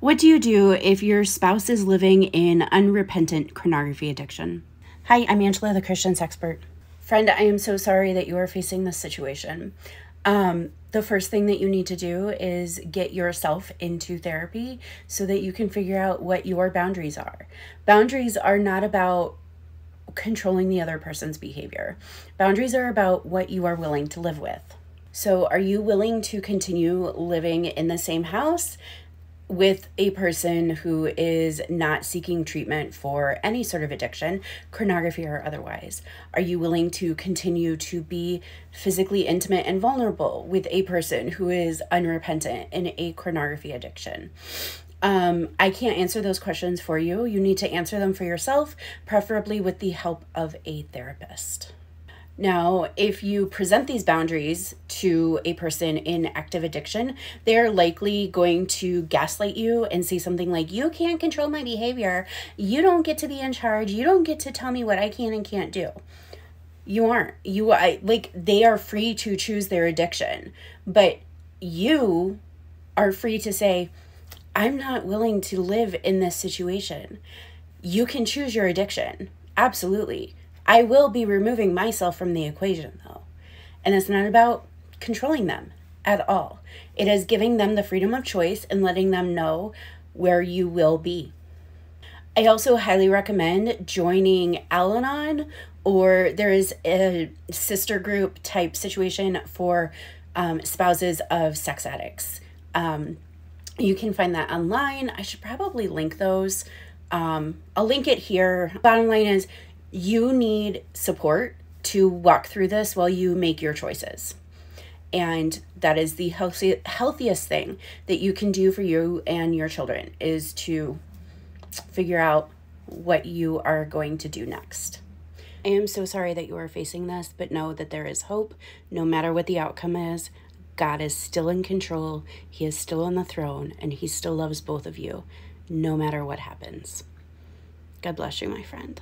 What do you do if your spouse is living in unrepentant pornography addiction? Hi, I'm Angela, the Christian Sexpert. Friend, I am so sorry that you are facing this situation. Um, the first thing that you need to do is get yourself into therapy so that you can figure out what your boundaries are. Boundaries are not about controlling the other person's behavior, boundaries are about what you are willing to live with. So, are you willing to continue living in the same house with a person who is not seeking treatment for any sort of addiction, pornography or otherwise? Are you willing to continue to be physically intimate and vulnerable with a person who is unrepentant in a pornography addiction? Um, I can't answer those questions for you. You need to answer them for yourself, preferably with the help of a therapist. Now, if you present these boundaries to a person in active addiction, they're likely going to gaslight you and say something like, You can't control my behavior. You don't get to be in charge. You don't get to tell me what I can and can't do. You aren't. You I like they are free to choose their addiction, but you are free to say, I'm not willing to live in this situation. You can choose your addiction. Absolutely I will be removing myself from the equation, though. And it's not about controlling them at all. It is giving them the freedom of choice and letting them know where you will be. I also highly recommend joining Al Anon, or there is a sister group type situation for um, spouses of sex addicts. Um, you can find that online. I should probably link those. Um, I'll link it here. Bottom line is you need support to walk through this while you make your choices. And that is the healthy, healthiest thing that you can do for you and your children is to figure out what you are going to do next. I am so sorry that you are facing this, but know that there is hope no matter what the outcome is. God is still in control, He is still on the throne, and He still loves both of you, no matter what happens. God bless you, my friend.